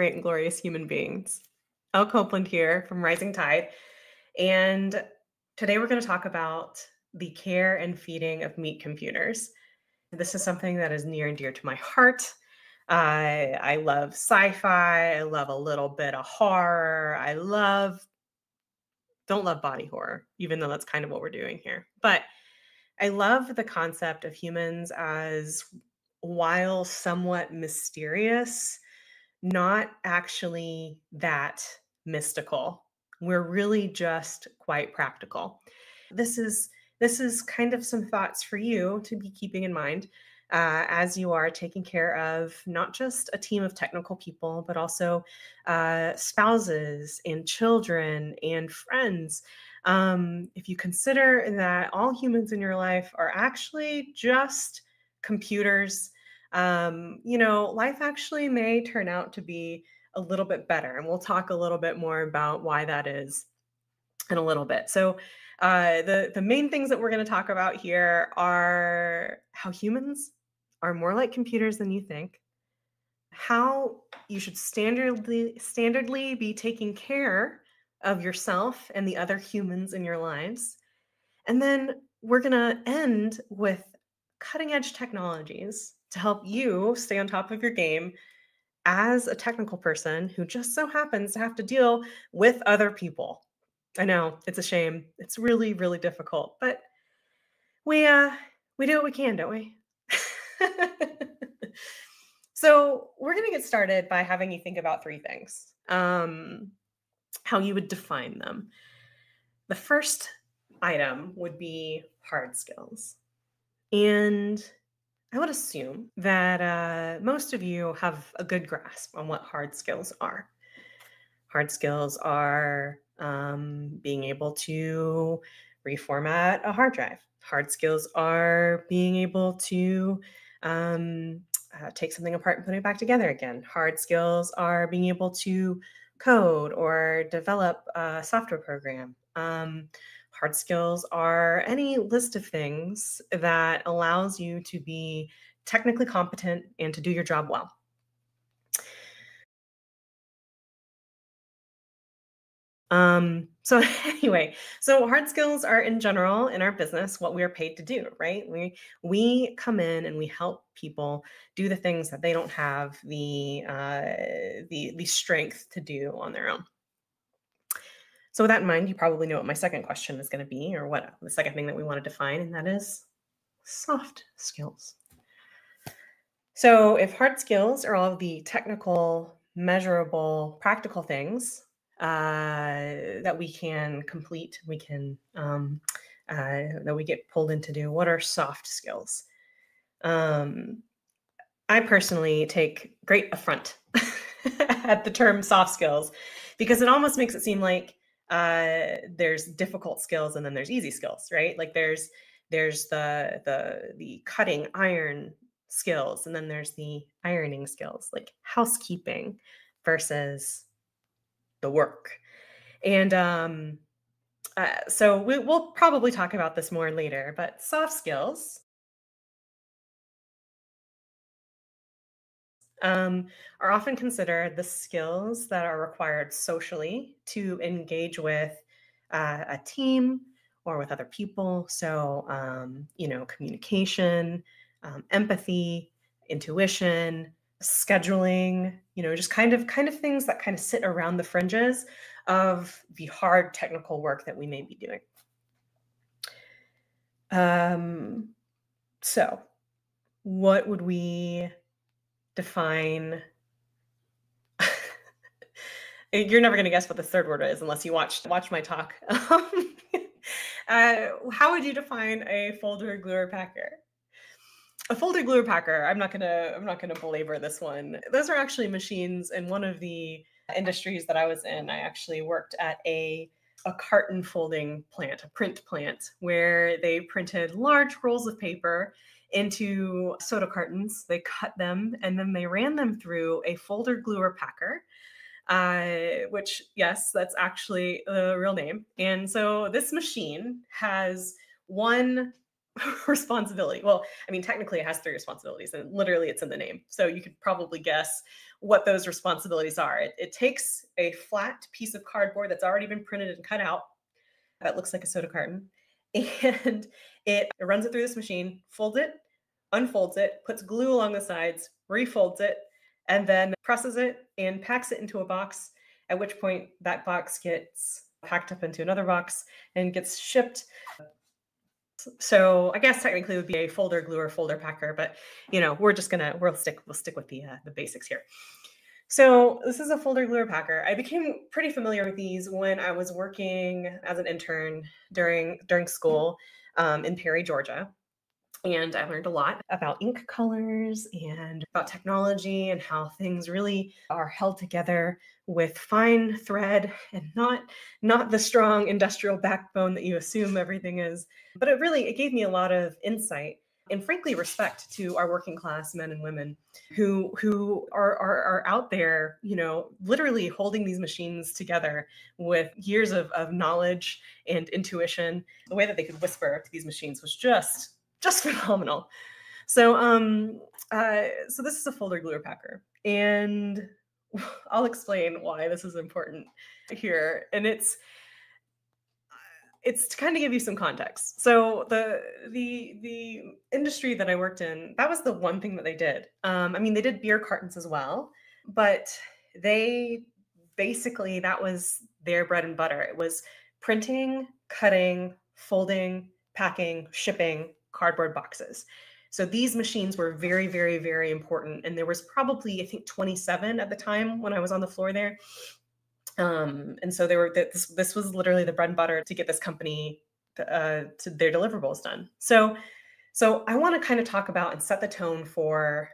great and glorious human beings. Elle Copeland here from Rising Tide. And today we're going to talk about the care and feeding of meat computers. This is something that is near and dear to my heart. I, I love sci fi. I love a little bit of horror. I love, don't love body horror, even though that's kind of what we're doing here. But I love the concept of humans as, while somewhat mysterious, not actually that mystical. We're really just quite practical. This is this is kind of some thoughts for you to be keeping in mind uh, as you are taking care of not just a team of technical people, but also uh, spouses and children and friends. Um, if you consider that all humans in your life are actually just computers, um, you know, life actually may turn out to be a little bit better. And we'll talk a little bit more about why that is in a little bit. So, uh, the, the main things that we're going to talk about here are how humans are more like computers than you think, how you should standardly, standardly be taking care of yourself and the other humans in your lives. And then we're going to end with cutting edge technologies to help you stay on top of your game as a technical person who just so happens to have to deal with other people. I know it's a shame. It's really, really difficult, but we uh we do what we can, don't we? so we're gonna get started by having you think about three things. Um, how you would define them. The first item would be hard skills. And I would assume that uh, most of you have a good grasp on what hard skills are. Hard skills are um, being able to reformat a hard drive. Hard skills are being able to um, uh, take something apart and put it back together again. Hard skills are being able to code or develop a software program. Um, Hard skills are any list of things that allows you to be technically competent and to do your job well. Um, so anyway, so hard skills are in general in our business what we are paid to do, right? We we come in and we help people do the things that they don't have the uh, the the strength to do on their own. So, with that in mind, you probably know what my second question is going to be, or what the second thing that we want to define, and that is soft skills. So, if hard skills are all the technical, measurable, practical things uh, that we can complete, we can um, uh, that we get pulled in to do, what are soft skills? Um, I personally take great affront at the term soft skills because it almost makes it seem like uh, there's difficult skills and then there's easy skills, right? Like there's there's the the the cutting iron skills and then there's the ironing skills, like housekeeping versus the work. And um, uh, so we, we'll probably talk about this more later, but soft skills um, are often considered the skills that are required socially to engage with uh, a team or with other people. So, um, you know, communication, um, empathy, intuition, scheduling, you know, just kind of kind of things that kind of sit around the fringes of the hard technical work that we may be doing. Um, so, what would we define you're never going to guess what the third word is unless you watch watch my talk. Uh, how would you define a folder gluer packer? A folder gluer packer i'm not going to i'm not to belabor this one. Those are actually machines in one of the industries that i was in. I actually worked at a a carton folding plant a print plant where they printed large rolls of paper into soda cartons. They cut them and then they ran them through a folder gluer packer. Uh, which, yes, that's actually the real name. And so this machine has one responsibility. Well, I mean, technically it has three responsibilities and literally it's in the name. So you could probably guess what those responsibilities are. It, it takes a flat piece of cardboard that's already been printed and cut out that looks like a soda carton and it, it runs it through this machine, folds it, unfolds it, puts glue along the sides, refolds it, and then presses it and packs it into a box, at which point that box gets packed up into another box and gets shipped. So I guess technically it would be a folder gluer, or folder packer, but you know, we're just gonna we'll stick we'll stick with the uh, the basics here. So this is a folder gluer packer. I became pretty familiar with these when I was working as an intern during during school um, in Perry, Georgia. And I learned a lot about ink colors and about technology and how things really are held together with fine thread and not not the strong industrial backbone that you assume everything is. But it really it gave me a lot of insight and frankly respect to our working class men and women who who are, are are out there you know literally holding these machines together with years of, of knowledge and intuition the way that they could whisper to these machines was just just phenomenal. So um uh so this is a folder gluer packer and I'll explain why this is important here and it's it's to kind of give you some context. So the the the industry that I worked in, that was the one thing that they did. Um, I mean, they did beer cartons as well, but they basically that was their bread and butter. It was printing, cutting, folding, packing, shipping cardboard boxes. So these machines were very, very, very important. And there was probably, I think, 27 at the time when I was on the floor there. Um, and so they were this this was literally the bread and butter to get this company uh, to their deliverables done. So so I want to kind of talk about and set the tone for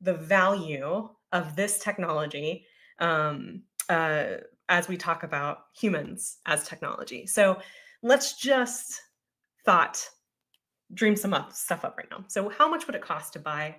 the value of this technology um, uh, as we talk about humans as technology. So let's just thought dream some up stuff up right now. So how much would it cost to buy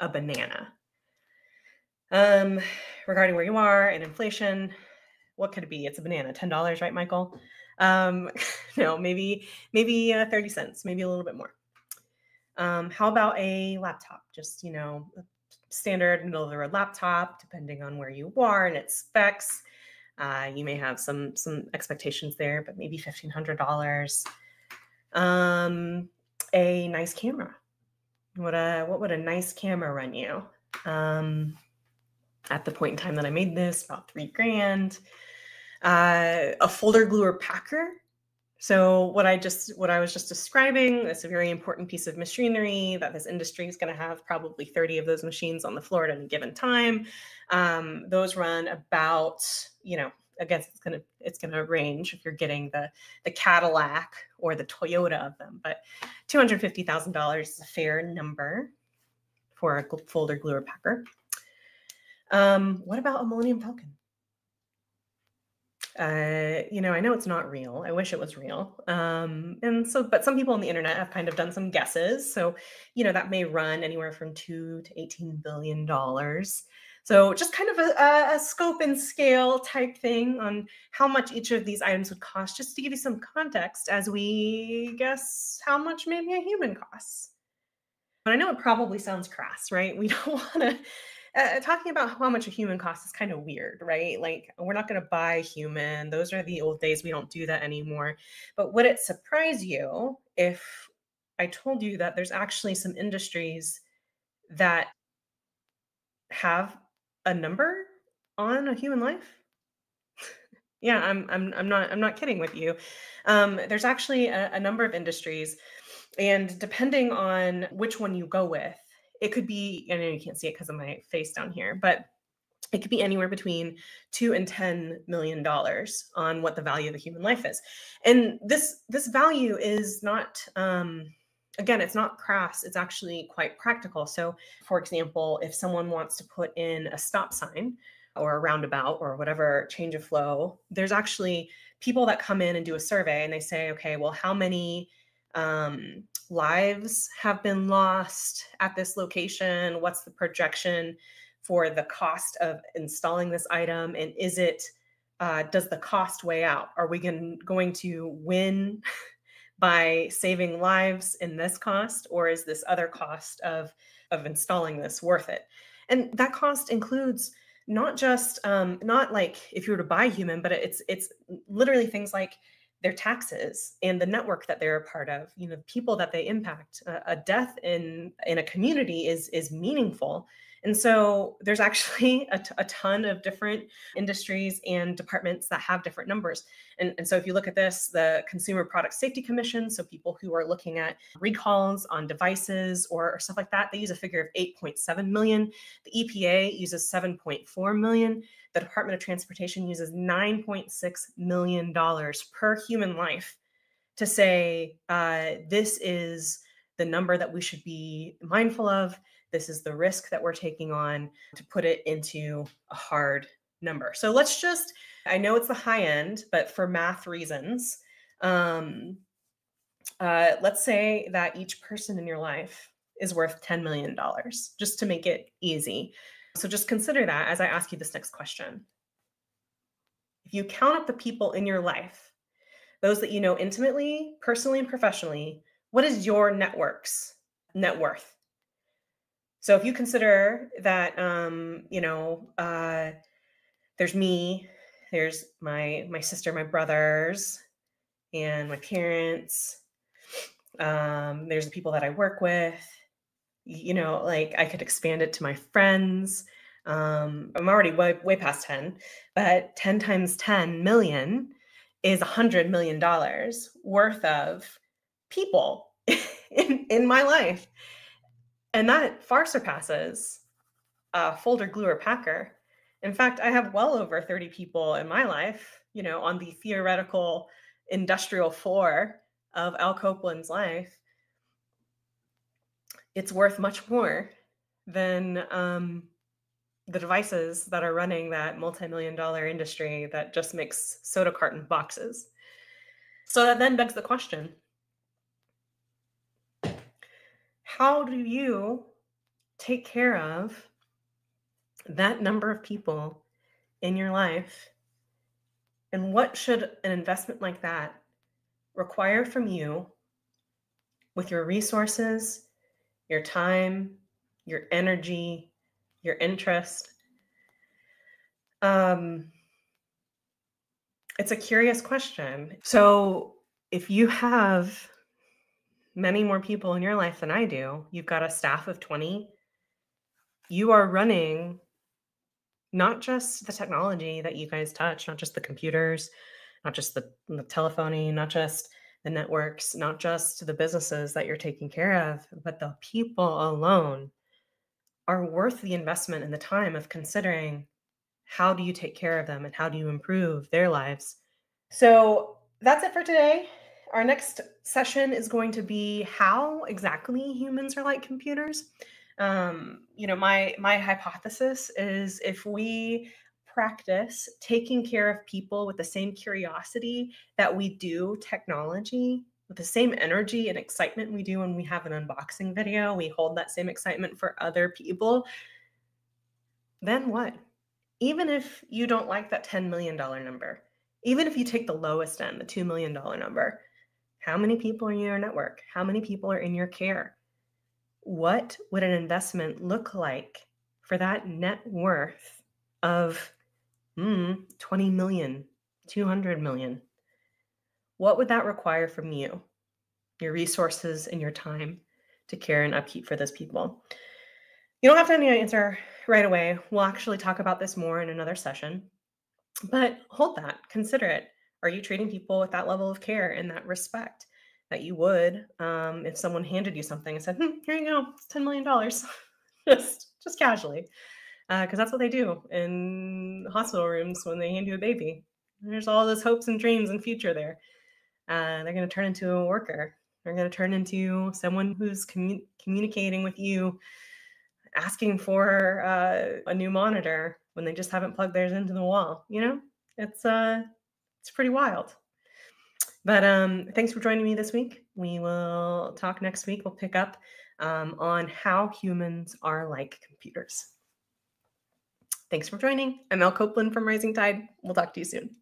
a banana? Um, regarding where you are and inflation, what could it be? It's a banana, ten dollars, right, Michael? Um, no, maybe maybe uh, thirty cents, maybe a little bit more. Um, how about a laptop? Just you know, standard middle of the road laptop, depending on where you are and its specs. Uh, you may have some some expectations there, but maybe fifteen hundred dollars. Um, a nice camera. What a what would a nice camera run you? Um, at the point in time that I made this, about three grand. Uh, a folder gluer packer. So what I just what I was just describing, that's a very important piece of machinery that this industry is going to have probably 30 of those machines on the floor at any given time. Um, those run about, you know, I guess it's gonna it's gonna range if you're getting the the Cadillac or the Toyota of them, but two hundred fifty thousand dollars is a fair number for a folder gluer packer. Um, what about a Millennium Falcon? Uh, you know, I know it's not real. I wish it was real. Um, and so, but some people on the internet have kind of done some guesses. So, you know, that may run anywhere from two to eighteen billion dollars. So just kind of a, a, scope and scale type thing on how much each of these items would cost, just to give you some context as we guess how much maybe a human costs. But I know it probably sounds crass, right? We don't want to. Uh, talking about how much a human costs is kind of weird, right? Like, we're not going to buy human. Those are the old days. We don't do that anymore. But would it surprise you if I told you that there's actually some industries that have a number on a human life? yeah, I'm I'm I'm not I'm not kidding with you. Um, there's actually a, a number of industries, and depending on which one you go with, it could be. I know you can't see it because of my face down here, but it could be anywhere between two and ten million dollars on what the value of the human life is, and this this value is not. Um, again, it's not crass, it's actually quite practical. So, for example, if someone wants to put in a stop sign or a roundabout or whatever change of flow, there's actually people that come in and do a survey and they say, okay, well, how many um, lives have been lost at this location? What's the projection for the cost of installing this item? And is it, uh, does the cost weigh out? Are we going, going to win by saving lives in this cost, or is this other cost of of installing this worth it? And that cost includes not just um, not like if you were to buy human, but it's it's literally things like their taxes and the network that they're a part of you know the people that they impact uh, a death in in a community is is meaningful and so there's actually a, t- a ton of different industries and departments that have different numbers. And, and so if you look at this, the Consumer Product Safety Commission, so people who are looking at recalls on devices or, or stuff like that, they use a figure of 8.7 million. The EPA uses 7.4 million. The Department of Transportation uses $9.6 million per human life to say uh, this is the number that we should be mindful of this is the risk that we're taking on to put it into a hard number. So let's just, I know it's the high end, but for math reasons, um, uh, let's say that each person in your life is worth $10 million, just to make it easy. So just consider that as I ask you this next question. If you count up the people in your life, those that you know intimately, personally, and professionally, what is your network's net worth? So if you consider that, um, you know, uh, there's me, there's my my sister, my brothers, and my parents. Um, there's the people that I work with. You know, like I could expand it to my friends. Um, I'm already way, way past 10, but 10 times 10 million is a hundred million dollars worth of people in, in my life. And that far surpasses uh, folder gluer packer. In fact, I have well over 30 people in my life, you know, on the theoretical industrial floor of Al Copeland's life. It's worth much more than um, the devices that are running that multi-million dollar industry that just makes soda carton boxes. So that then begs the question how do you take care of that number of people in your life? And what should an investment like that require from you with your resources, your time, your energy, your interest? Um, it's a curious question. So, if you have many more people in your life than I do. You've got a staff of 20. You are running not just the technology that you guys touch, not just the computers, not just the, the telephony, not just the networks, not just to the businesses that you're taking care of, but the people alone are worth the investment and the time of considering how do you take care of them and how do you improve their lives. So that's it for today. Our next session is going to be how exactly humans are like computers. Um, you know, my my hypothesis is if we practice taking care of people with the same curiosity that we do technology, with the same energy and excitement we do when we have an unboxing video, we hold that same excitement for other people, then what? Even if you don't like that $10 million number, even if you take the lowest end, the $2 million number, how many people are in your network? How many people are in your care? What would an investment look like for that net worth of mm, 20 million, 200 million? What would that require from you, your resources, and your time to care and upkeep for those people? You don't have to answer right away. We'll actually talk about this more in another session. But hold that, consider it. Are you treating people with that level of care and that respect that you would um, if someone handed you something and said, hmm, "Here you go, it's ten million dollars," just just casually, because uh, that's what they do in hospital rooms when they hand you a baby. There's all those hopes and dreams and future there. Uh, they're going to turn into a worker. They're going to turn into someone who's commu- communicating with you, asking for uh, a new monitor when they just haven't plugged theirs into the wall. You know, it's uh, it's pretty wild. But um, thanks for joining me this week. We will talk next week. We'll pick up um, on how humans are like computers. Thanks for joining. I'm Al Copeland from Rising Tide. We'll talk to you soon.